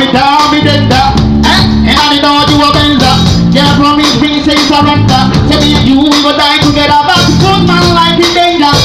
me down, me tender. Eh? And I know you a bender. Can't promise me, say surrender. Say me, you, we go die together. But put my life in danger.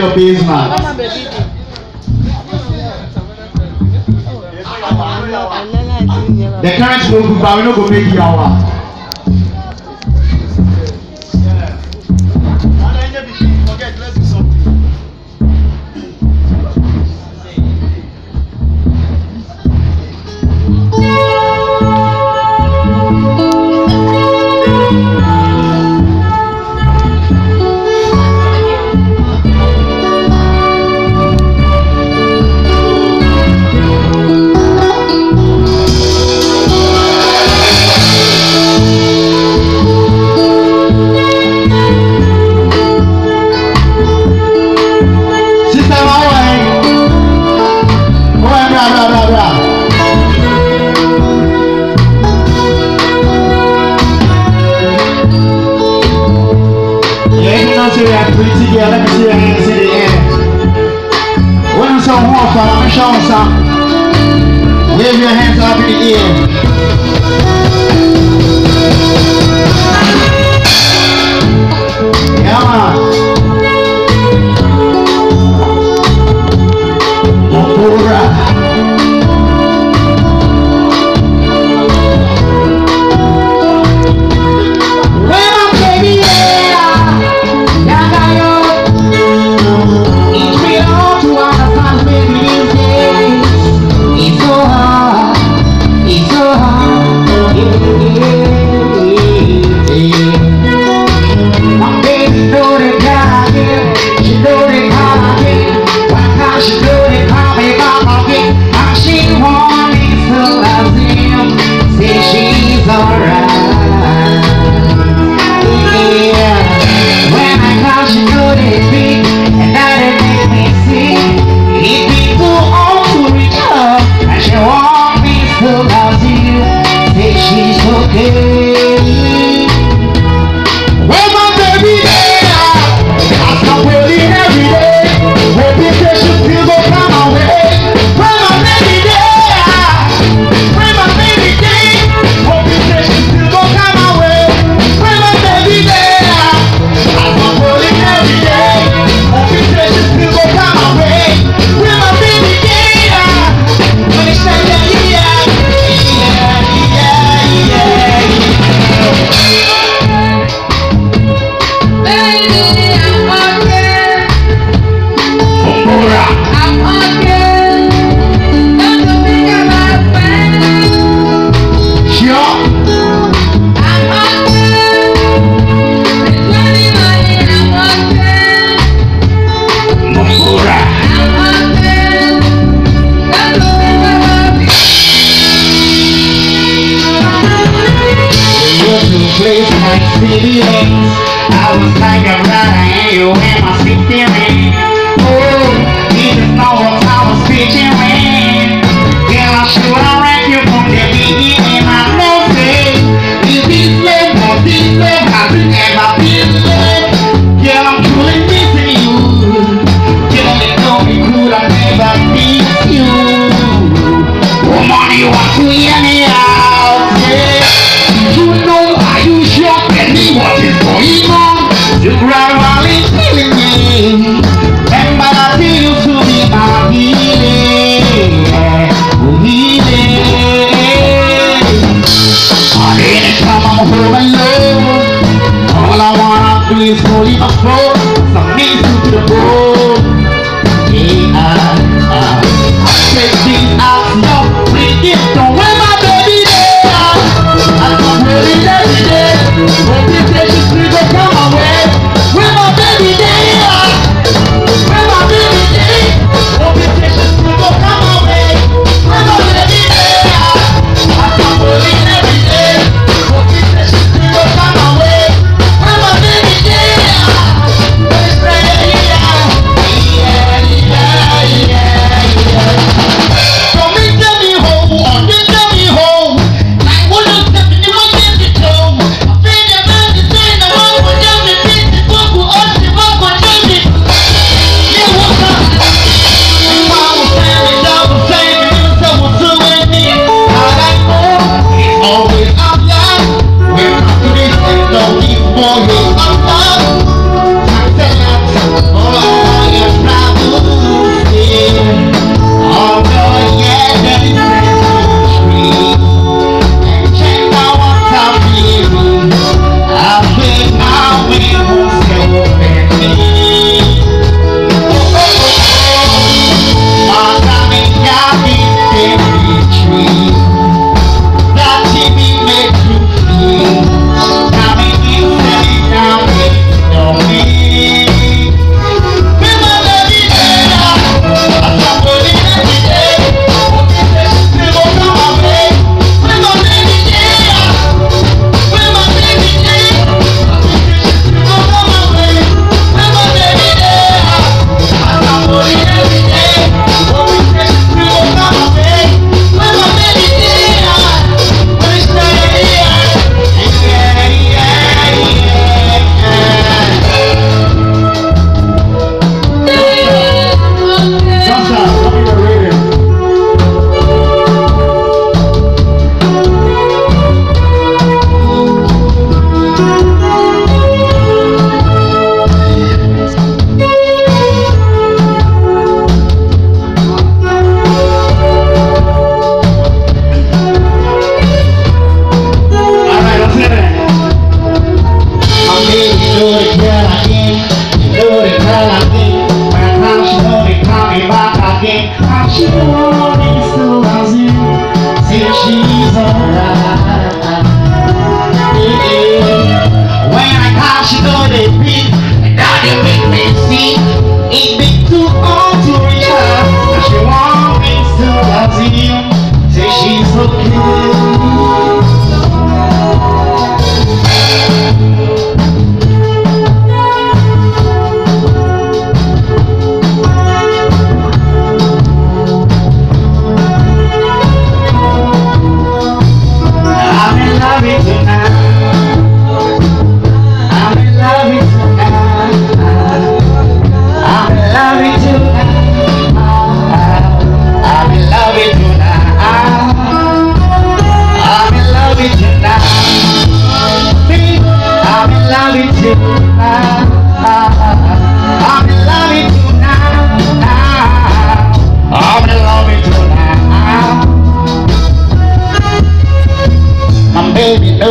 your basement. the current no good but we no go make yawa. you.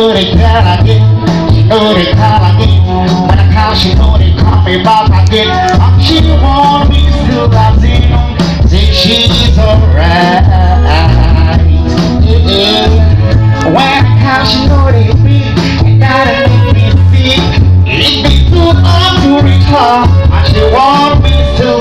know they can I get, she know they can I get. When I call, she know they call me back I. And she want me to have seen, say she's alright. When I call, she know they be, she gotta make me see. It'd be too hard to recall, and she want me to